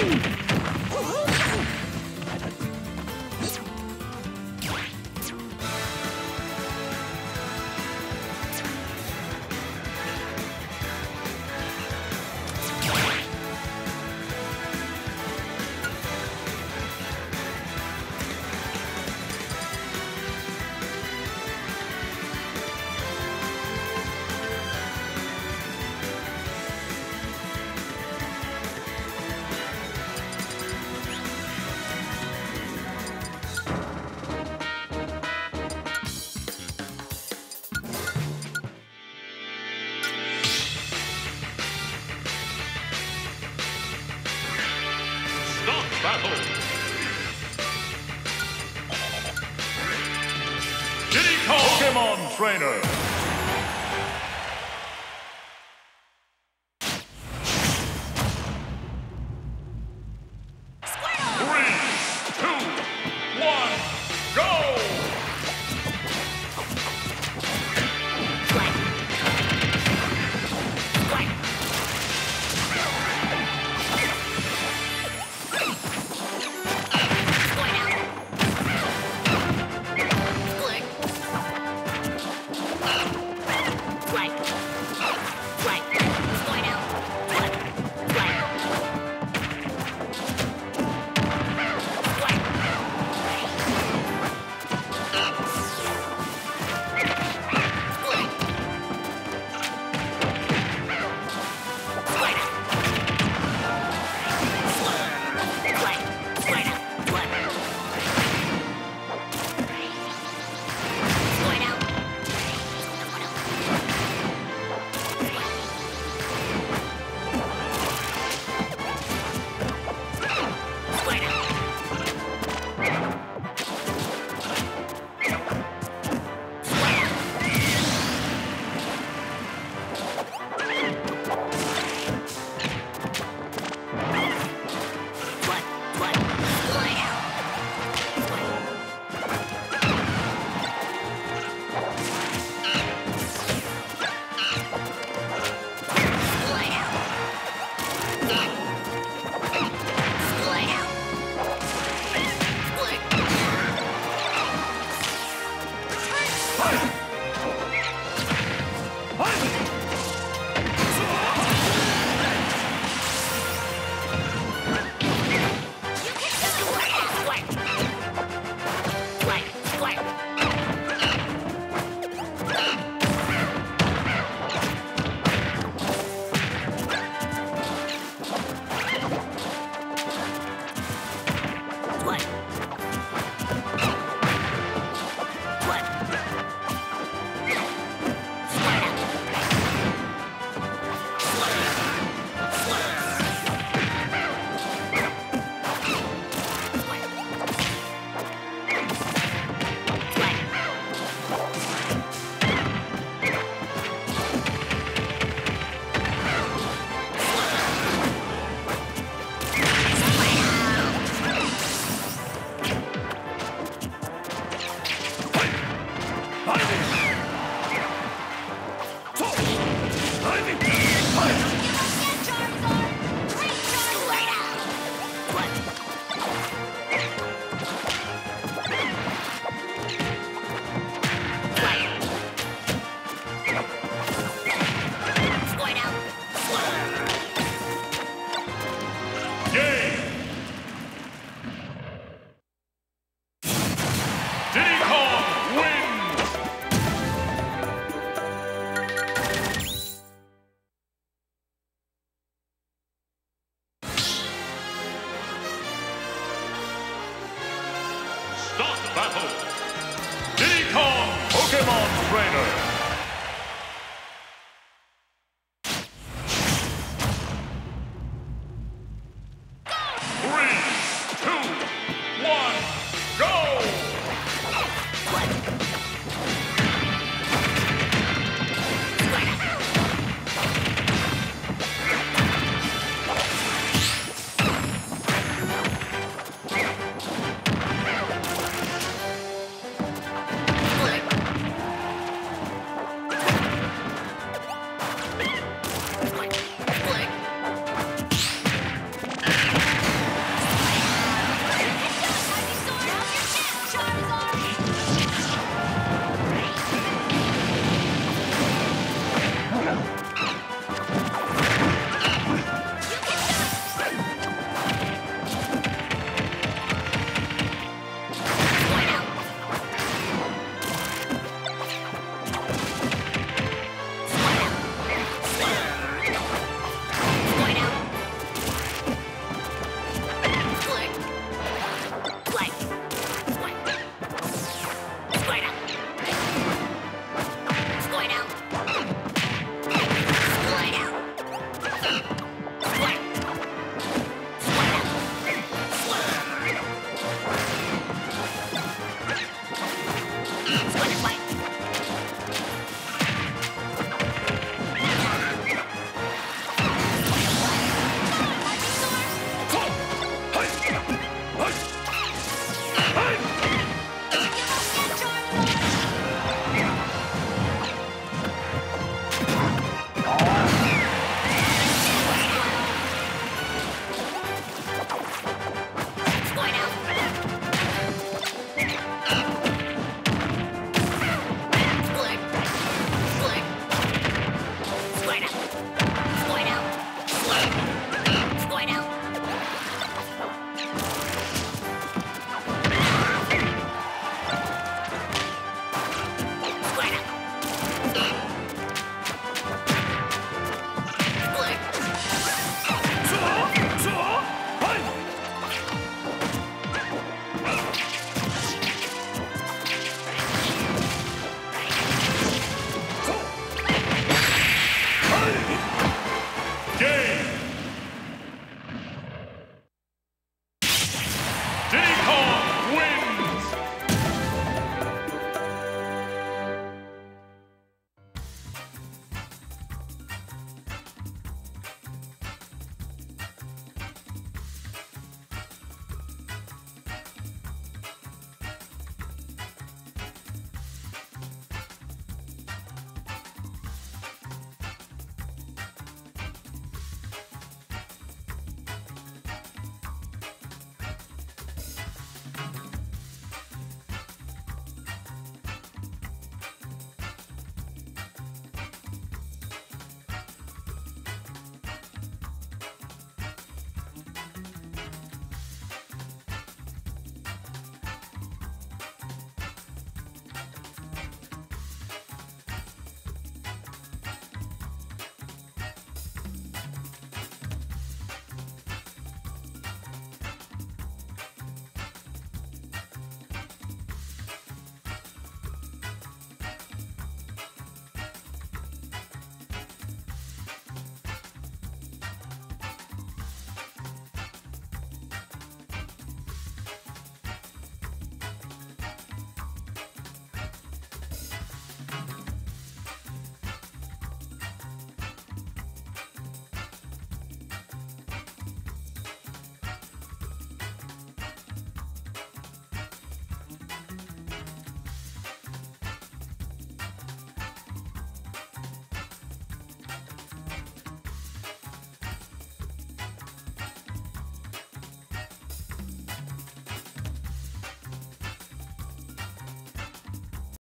Stop battle! Diddy Kong! Pokemon Trainer! Game! Battle! Diddy Kong Pokemon Trainer!